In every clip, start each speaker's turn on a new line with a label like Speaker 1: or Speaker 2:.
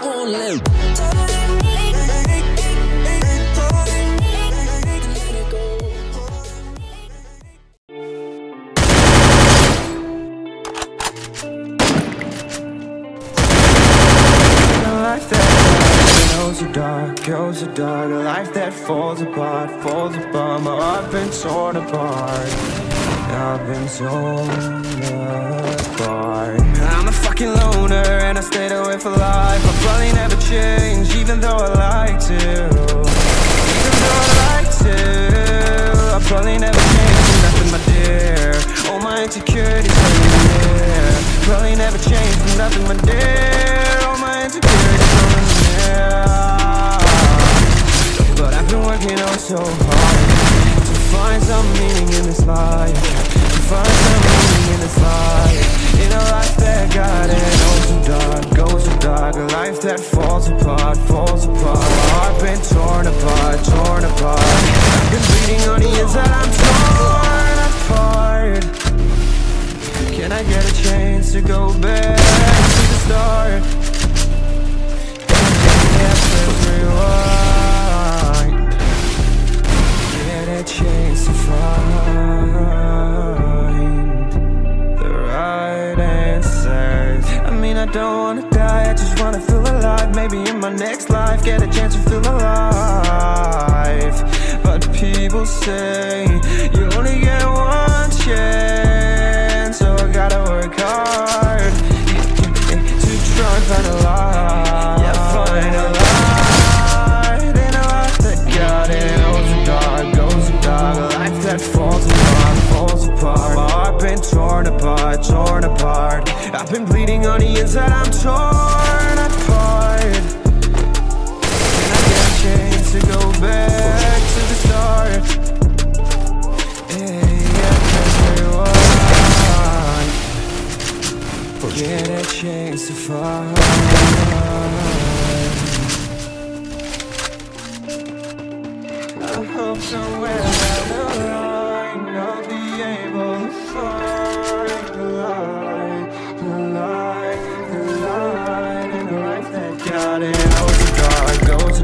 Speaker 1: A that goes dark, goes so dark. A life that falls apart, falls apart. My heart been torn apart. I've been torn apart. A fucking loner and I stayed away for life. I'll probably never change, even though I like to. Even though I like to, I'll probably never change for nothing, my dear. All my insecurities are in the air. Probably never change for nothing, my dear. All my insecurities are in the air. But I've been working on so hard to find some meaning in this life. To find some Maybe in my next life, get a chance to feel alive. But people say you only get one chance, so I gotta work hard to try and find a light. Yeah, find a light in a life that got it goes so dark, goes so dark. A life that falls apart, falls apart. My heart been torn apart, torn apart. I've been bleeding on the inside, I'm torn back to the start? Yeah, yeah, press rewind. Get a chance to find. I hope somewhere down the line I'll be able to find the light, the light, the light in a life that got it.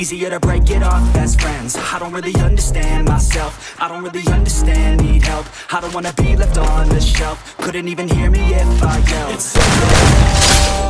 Speaker 2: Easier to break it off best friends. I don't really understand myself. I don't really understand, need help. I don't wanna be left on the shelf. Couldn't even hear me if I yelled.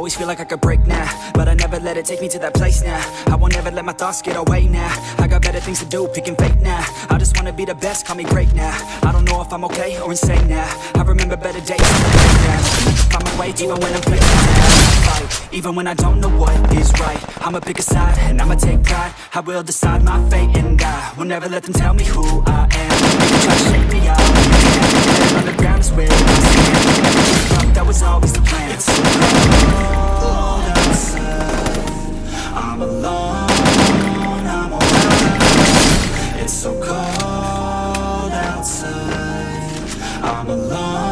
Speaker 2: Always feel like I could break now, but I never let it take me to that place now. I won't ever let my thoughts get away now. I got better things to do, picking fate now. I just wanna be the best, call me great now. I don't know if I'm okay or insane now. I remember better days now. Find my way even when I'm down fight, even when I don't know what is right. I'ma pick a side and I'ma take pride. I will decide my fate and I will never let them tell me who I am. Try to shake me up, I'm alone.